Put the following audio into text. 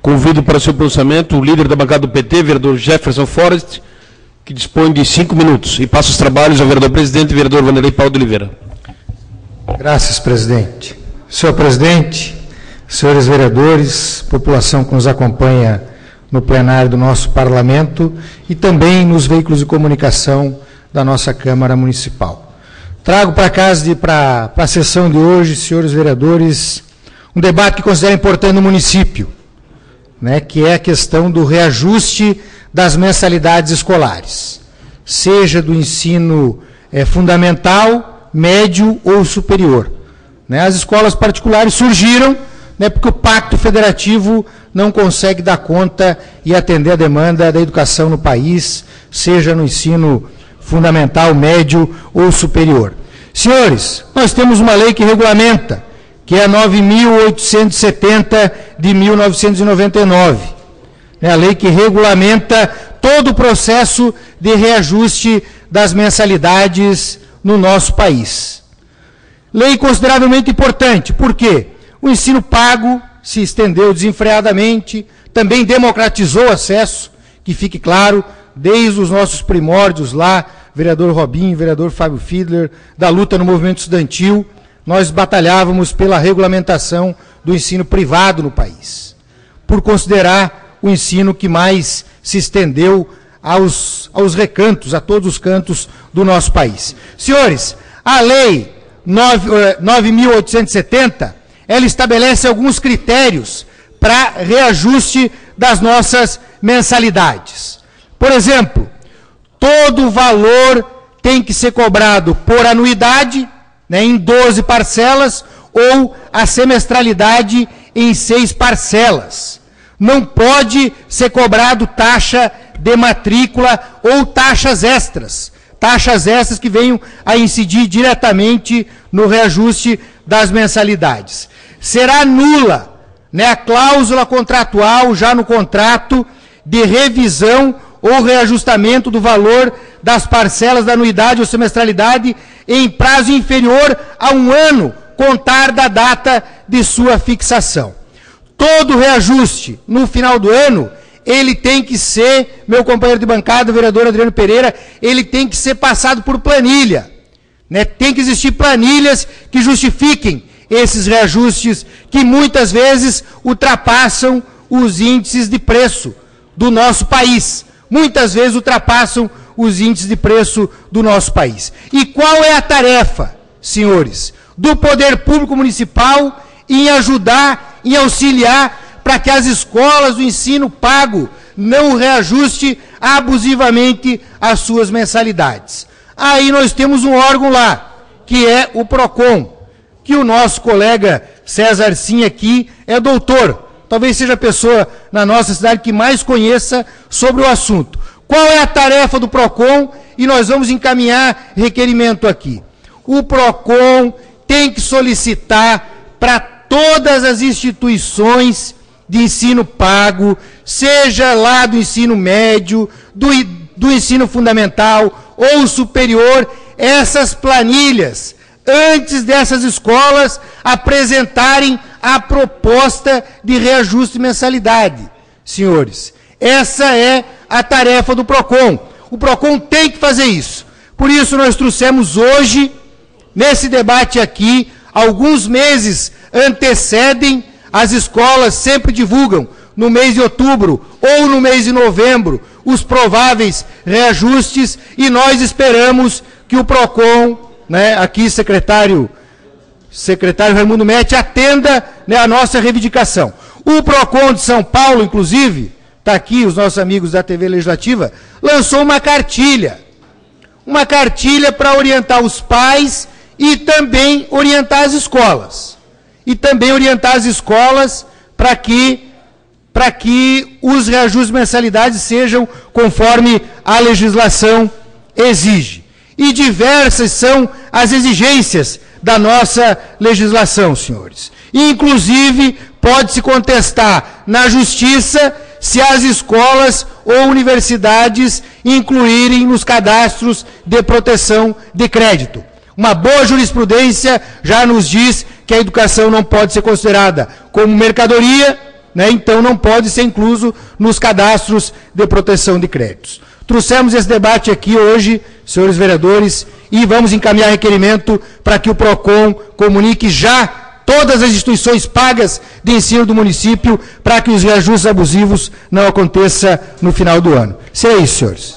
Convido para seu pronunciamento o líder da bancada do PT, vereador Jefferson Forrest, que dispõe de cinco minutos. E passa os trabalhos ao vereador presidente, vereador Vanderlei Paulo de Oliveira. Graças, presidente. Senhor presidente, senhores vereadores, população que nos acompanha no plenário do nosso parlamento e também nos veículos de comunicação da nossa Câmara Municipal. Trago para casa para a sessão de hoje, senhores vereadores, um debate que considero importante no município, né, que é a questão do reajuste das mensalidades escolares, seja do ensino é, fundamental, médio ou superior. Né, as escolas particulares surgiram né, porque o Pacto Federativo não consegue dar conta e atender a demanda da educação no país, seja no ensino fundamental, médio ou superior. Senhores, nós temos uma lei que regulamenta, que é a 9.870 de 1999. É a lei que regulamenta todo o processo de reajuste das mensalidades no nosso país. Lei consideravelmente importante, por quê? O ensino pago se estendeu desenfreadamente, também democratizou o acesso, que fique claro, desde os nossos primórdios lá, vereador Robinho, vereador Fábio Fiedler, da luta no movimento estudantil, nós batalhávamos pela regulamentação do ensino privado no país, por considerar o ensino que mais se estendeu aos, aos recantos, a todos os cantos do nosso país. Senhores, a lei 9.870 ela estabelece alguns critérios para reajuste das nossas mensalidades. Por exemplo, todo valor tem que ser cobrado por anuidade, né, em 12 parcelas, ou a semestralidade em seis parcelas. Não pode ser cobrado taxa de matrícula ou taxas extras. Taxas extras que venham a incidir diretamente no reajuste das mensalidades será nula né, a cláusula contratual, já no contrato, de revisão ou reajustamento do valor das parcelas da anuidade ou semestralidade em prazo inferior a um ano, contar da data de sua fixação. Todo reajuste no final do ano, ele tem que ser, meu companheiro de bancada, o vereador Adriano Pereira, ele tem que ser passado por planilha. Né? Tem que existir planilhas que justifiquem esses reajustes que muitas vezes ultrapassam os índices de preço do nosso país. Muitas vezes ultrapassam os índices de preço do nosso país. E qual é a tarefa, senhores, do poder público municipal em ajudar, em auxiliar para que as escolas do ensino pago não reajuste abusivamente as suas mensalidades? Aí nós temos um órgão lá, que é o PROCON, que o nosso colega César Sim aqui é doutor. Talvez seja a pessoa na nossa cidade que mais conheça sobre o assunto. Qual é a tarefa do PROCON? E nós vamos encaminhar requerimento aqui. O PROCON tem que solicitar para todas as instituições de ensino pago, seja lá do ensino médio, do, do ensino fundamental ou superior, essas planilhas antes dessas escolas apresentarem a proposta de reajuste de mensalidade. Senhores, essa é a tarefa do PROCON. O PROCON tem que fazer isso. Por isso, nós trouxemos hoje, nesse debate aqui, alguns meses antecedem, as escolas sempre divulgam, no mês de outubro ou no mês de novembro, os prováveis reajustes, e nós esperamos que o PROCON né, aqui, secretário, secretário Raimundo Mete, atenda né, a nossa reivindicação. O PROCON de São Paulo, inclusive, está aqui, os nossos amigos da TV Legislativa, lançou uma cartilha. Uma cartilha para orientar os pais e também orientar as escolas. E também orientar as escolas para que que os reajustes de mensalidades sejam conforme a legislação exige e diversas são as exigências da nossa legislação, senhores. Inclusive, pode-se contestar na justiça se as escolas ou universidades incluírem nos cadastros de proteção de crédito. Uma boa jurisprudência já nos diz que a educação não pode ser considerada como mercadoria, né, então não pode ser incluso nos cadastros de proteção de créditos. Trouxemos esse debate aqui hoje, senhores vereadores, e vamos encaminhar requerimento para que o PROCON comunique já todas as instituições pagas de ensino do município para que os reajustes abusivos não aconteçam no final do ano. Seria isso, senhores.